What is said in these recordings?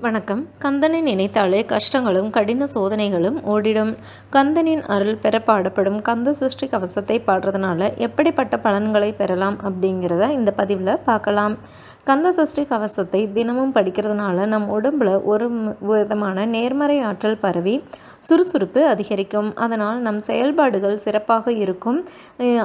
வணக்கம். கந்தனை நினைத்தாலே கஷ்டங்களும் கடின சோதனைகளும் ஓடிடும். கந்தனின் அருள் பெற பாடப்படும் கந்த சிருஷ்டி கவசத்தை பாடுறதுனால எப்படிப்பட்ட பலன்களை பெறலாம் அப்படிங்கிறத இந்த பதிவில் பார்க்கலாம். கந்த சஷ்டி கவசத்தை தினமும் படிக்கிறதுனால நம் உடம்புல ஒரு விதமான நேர்மறை ஆற்றல் பரவி சுறுசுறுப்பு அதிகரிக்கும். அதனால் நம் செயல்பாடுகள் சிறப்பாக இருக்கும்.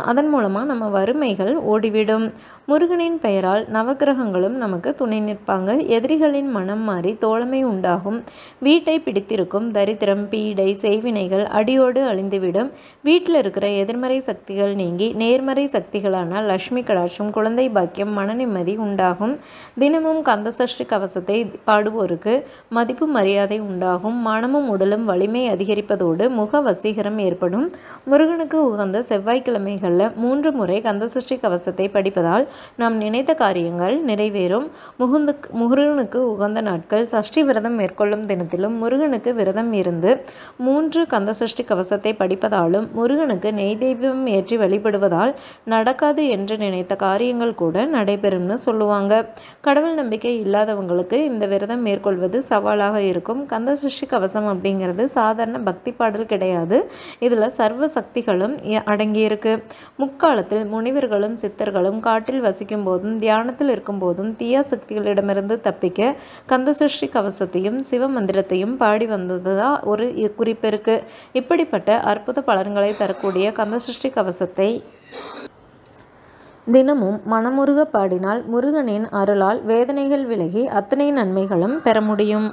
அதன் மூலமாக நம்ம வறுமைகள் ஓடிவிடும். முருகனின் பெயரால் நவக்கிரகங்களும் நமக்கு துணை நிற்பாங்க. எதிரிகளின் மனம் மாறி தோழமை உண்டாகும். வீட்டை பிடித்திருக்கும் தரித்திரம் பீடை செய்வினைகள் அடியோடு அழிந்துவிடும். வீட்டில் இருக்கிற எதிர்மறை சக்திகள் நீங்கி நேர்மறை சக்திகளான லக்ஷ்மி கடாட்சம் குழந்தை பாக்கியம் மன நிம்மதி உண்டாகும். தினமும் கந்தசஷ்டி கவசத்தை பாடுவோருக்கு மதிப்பு மரியாதை உண்டாகும். மனமும் உடலும் வலிமை அதிகரிப்பதோடு முக வசீகரம் ஏற்படும். முருகனுக்கு உகந்த செவ்வாய்க்கிழமைகளில் மூன்று முறை கந்தசஷ்டி கவசத்தை படிப்பதால் நாம் நினைத்த காரியங்கள் நிறைவேறும். முகுந்து முருகனுக்கு உகந்த நாட்கள் சஷ்டி விரதம் மேற்கொள்ளும் தினத்திலும் முருகனுக்கு விரதம் இருந்து மூன்று கந்தசஷ்டி கவசத்தை படிப்பதாலும் முருகனுக்கு நெய்தெய்வம் ஏற்றி வழிபடுவதால் நடக்காது என்று நினைத்த காரியங்கள் கூட நடைபெறும்னு சொல்லுவாங்க. கடவுள் நம்பிக்கை இல்லாதவங்களுக்கு இந்த விரதம் மேற்கொள்வது சவாலாக இருக்கும். கந்த கந்தசஷ்டி கவசம் அப்படிங்கிறது சாதாரண பக்தி பாடல் கிடையாது. இதில் சர்வ சக்திகளும் அடங்கியிருக்கு. முக்காலத்தில் முனிவர்களும் சித்தர்களும் காட்டில் வசிக்கும் போதும் தியானத்தில் இருக்கும் போதும் தீய சக்திகளிடமிருந்து தப்பிக்க கந்த கந்தசஷ்டி கவசத்தையும் சிவ மந்திரத்தையும் பாடி வந்ததுதான் ஒரு இ- குறிப்பு இருக்கு. இப்படிப்பட்ட அற்புத பலன்களை தரக்கூடிய கந்த கந்தசஷ்டி கவசத்தை தினமும் மனமுருக பாடினால் முருகனின் அருளால் வேதனைகள் விலகி அத்தனை நன்மைகளும் பெற முடியும்.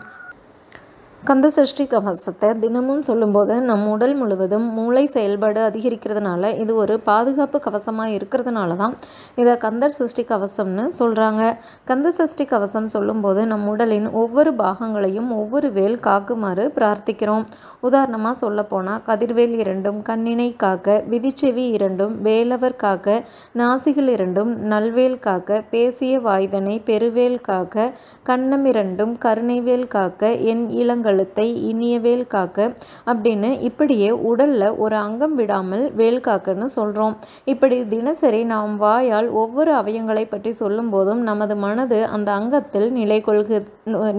கந்த சஷ்டி கவசத்தை தினமும் சொல்லும்போது நம் உடல் முழுவதும் மூளை செயல்பாடு அதிகரிக்கிறதுனால இது ஒரு பாதுகாப்பு கவசமாக இருக்கிறதுனால தான் இதை கந்தர் சஷ்டி கவசம்னு சொல்கிறாங்க கந்த சஷ்டி கவசம் சொல்லும்போது நம் உடலின் ஒவ்வொரு பாகங்களையும் ஒவ்வொரு வேல் காக்குமாறு பிரார்த்திக்கிறோம். உதாரணமாக சொல்லப்போனால் கதிர்வேல் இரண்டும் கண்ணினை காக்க விதிச்செவி இரண்டும் வேலவர் காக்க நாசிகள் இரண்டும் நல்வேல் காக்க பேசிய வாய்தனை பெருவேல் காக்க கண்ணம் இரண்டும் கருணைவேல் காக்க என் கழுத்தை இனிய வேல் காக்க அப்படின்னு இப்படியே உடல்ல ஒரு அங்கம் விடாமல் வேல் காக்கன்னு சொல்றோம். இப்படி தினசரி நாம் வாயால் ஒவ்வொரு அவயங்களை பற்றி சொல்லும் போதும் நமது மனது அந்த அங்கத்தில் நிலை கொள்கு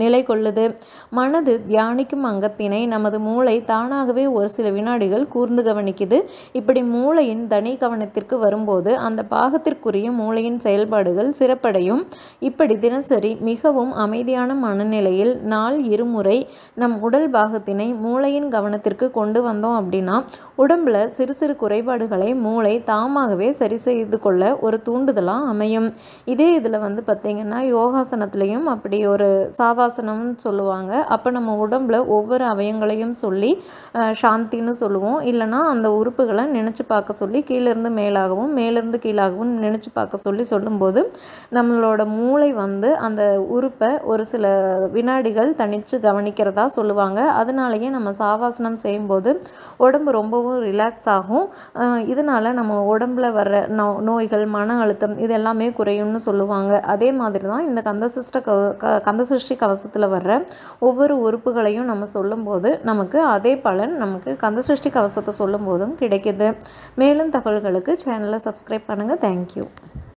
நிலை கொள்ளுது மனது தியானிக்கும் அங்கத்தினை நமது மூளை தானாகவே ஒரு சில வினாடிகள் கூர்ந்து கவனிக்குது. இப்படி மூளையின் தனி கவனத்திற்கு வரும்போது அந்த பாகத்திற்குரிய மூளையின் செயல்பாடுகள் சிறப்படையும். இப்படி தினசரி மிகவும் அமைதியான மனநிலையில் நாள் இருமுறை நம் உடல் பாகத்தினை மூளையின் கவனத்திற்கு கொண்டு வந்தோம் அப்படின்னா உடம்புல சிறு சிறு குறைபாடுகளை மூளை தாமாகவே சரி செய்து கொள்ள ஒரு தூண்டுதலாக அமையும். இதே இதில் வந்து பார்த்திங்கன்னா யோகாசனத்துலேயும் அப்படி ஒரு சாவாசனம்னு சொல்லுவாங்க. அப்போ நம்ம உடம்புல ஒவ்வொரு அவயங்களையும் சொல்லி சாந்தின்னு சொல்லுவோம். இல்லைன்னா அந்த உறுப்புகளை நினச்சி பார்க்க சொல்லி கீழேருந்து மேலாகவும் மேலேருந்து கீழாகவும் நினச்சி பார்க்க சொல்லி சொல்லும்போது நம்மளோட மூளை வந்து அந்த உறுப்பை ஒரு சில வினாடிகள் தனித்து கவனிக்கிறதா சொல்லுவாங்க. அதனாலேயே நம்ம சாவாசனம் செய்யும்போது உடம்பு ரொம்பவும் ரிலாக்ஸ் ஆகும். இதனால் இதனால நம்ம உடம்புல வர்ற நோ நோய்கள் மன அழுத்தம் இது எல்லாமே குறையும்னு சொல்லுவாங்க. அதே மாதிரி தான் இந்த கந்தசிஷ்ட கவ க கந்தசிருஷ்டி கவசத்தில் வர்ற ஒவ்வொரு உறுப்புகளையும் நம்ம சொல்லும்போது நமக்கு அதே பலன் நமக்கு கந்தசிருஷ்டி கவசத்தை சொல்லும்போதும் கிடைக்குது. மேலும் தகவல்களுக்கு சேனலை சப்ஸ்கிரைப் பண்ணுங்கள் தேங்க்யூ